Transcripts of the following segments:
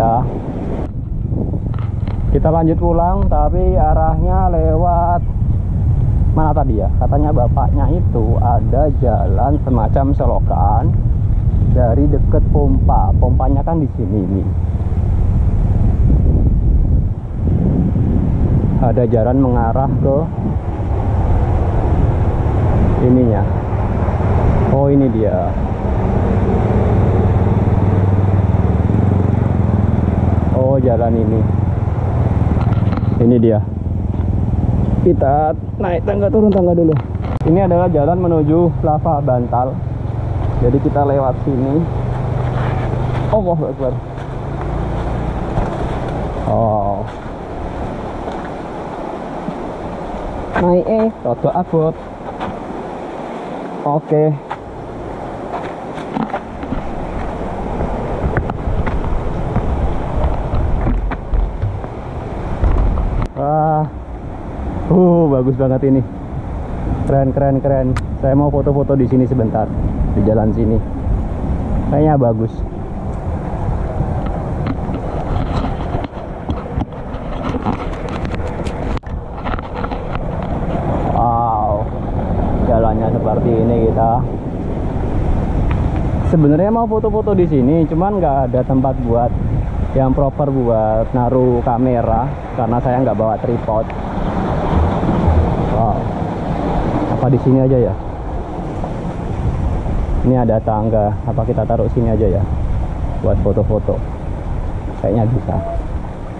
kita. Kita lanjut pulang tapi arahnya lewat mana tadi ya? Katanya bapaknya itu ada jalan semacam selokan dari deket pompa. Pompanya kan di sini nih. Ada jalan mengarah ke ininya. Oh ini dia oh jalan ini. Ini dia. Kita naik tangga turun tangga dulu. Ini adalah jalan menuju lava bantal. Jadi kita lewat sini. Allah Akbar. Oh naik eh toto abot. Oke. wah uh bagus banget ini. Keren keren keren. Saya mau foto-foto di sini sebentar di jalan sini. Kayaknya bagus. Wow jalannya seperti ini kita. Sebenarnya mau foto-foto di sini cuman nggak ada tempat buat yang proper buat naruh kamera karena saya nggak bawa tripod apa di sini aja ya? Ini ada tangga. Apa kita taruh sini aja ya? Buat foto-foto. Kayaknya bisa.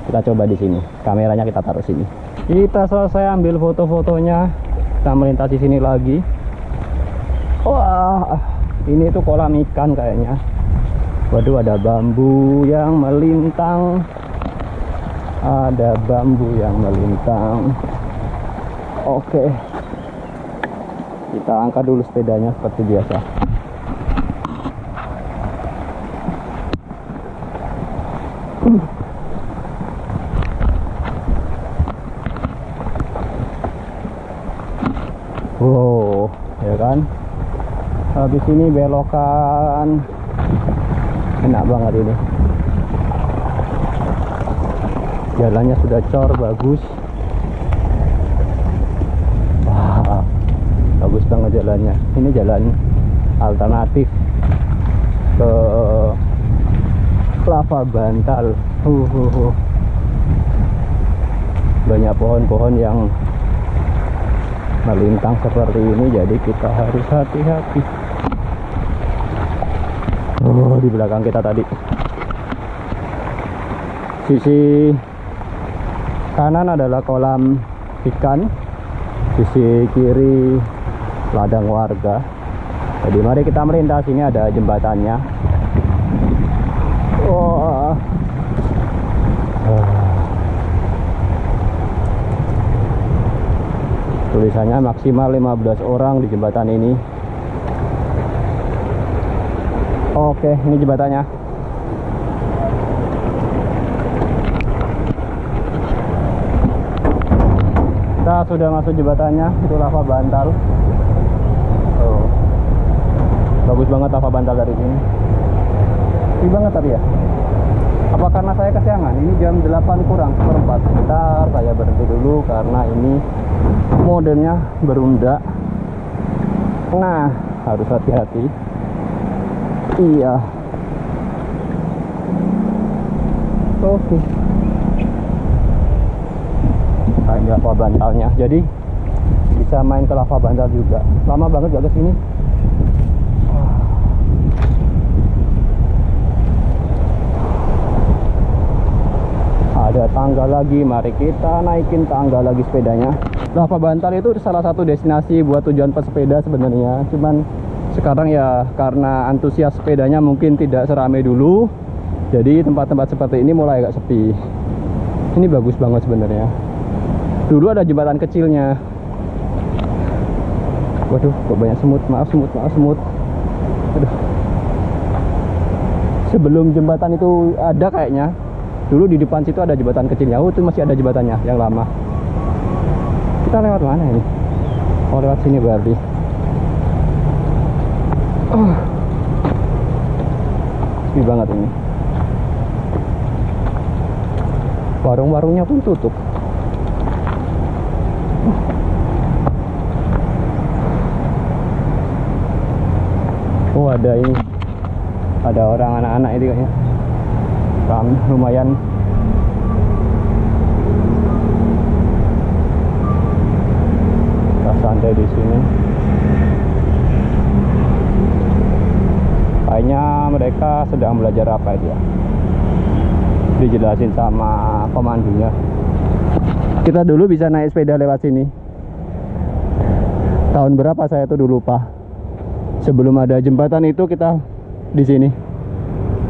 Kita coba di sini. Kameranya kita taruh sini. Kita selesai ambil foto-fotonya. Kita melintasi sini lagi. Wah ini tuh kolam ikan kayaknya. Waduh ada bambu yang melintang. Ada bambu yang melintang oke. Kita angkat dulu sepedanya seperti biasa. Wow ya kan? Habis ini belokan. Enak banget ini. Jalannya sudah cor bagus wah bagus banget jalannya. Ini jalan alternatif ke lava bantal. Uh, uh, uh. banyak pohon-pohon yang melintang seperti ini jadi kita harus hati-hati. Oh di belakang kita tadi. Sisi kanan adalah kolam ikan. Sisi kiri ladang warga. Jadi mari kita melintas. Ini ada jembatannya. Wah. Tulisannya maksimal 15 orang di jembatan ini. Oke ini jembatannya. Kita sudah masuk jembatannya. Itu lava bantal. oh. Bagus banget lava bantal dari sini. Sepi banget tadi ya. Apa karena saya kesiangan? Ini jam 8 kurang seperempat. Sebentar saya berhenti dulu karena ini modenya berunda. Nah harus hati-hati. Iya. Oke. Nah ini lava bantalnya. Jadi bisa main ke lava bantal juga. Lama banget gak ke sini ada tangga lagi mari kita naikin tangga lagi sepedanya. Lava Bantal itu salah satu destinasi buat tujuan pesepeda sebenarnya. Cuman sekarang ya karena antusias sepedanya mungkin tidak seramai dulu jadi tempat-tempat seperti ini mulai agak sepi. Ini bagus banget sebenarnya. Dulu ada jembatan kecilnya. Waduh kok banyak semut? Maaf semut maaf semut. Aduh. Sebelum jembatan itu ada kayaknya dulu di depan situ ada jembatan kecilnya oh itu masih ada jembatannya yang lama. Kita lewat mana ini? Oh lewat sini berarti. Oh. sepi banget ini. Warung-warungnya pun tutup. Oh ada ini. Ada orang anak-anak ini kayaknya Ram, lumayan. Kita santai di sini. Kayaknya mereka sedang belajar apa itu ya? Dijelasin sama pemandunya. Kita dulu bisa naik sepeda lewat sini. Tahun berapa saya tuh dulu lupa sebelum ada jembatan itu kita di sini.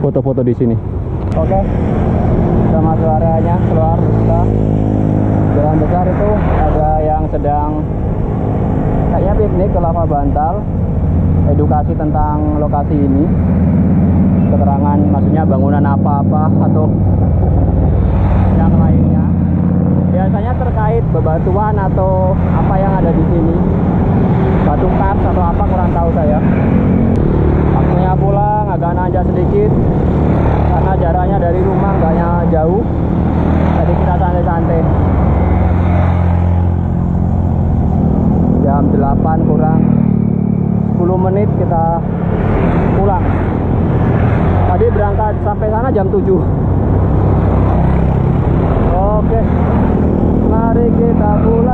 Foto-foto di sini oke. Kita masuk areanya keluar kita jalan besar itu ada yang sedang kayaknya piknik ke lava bantal. Edukasi tentang lokasi ini. Keterangan maksudnya bangunan apa-apa atau yang lainnya. Biasanya terkait bebatuan atau apa yang ada di sini jam 8 kurang 10 menit kita pulang. Tadi berangkat sampai sana jam 7 oke mari kita pulang.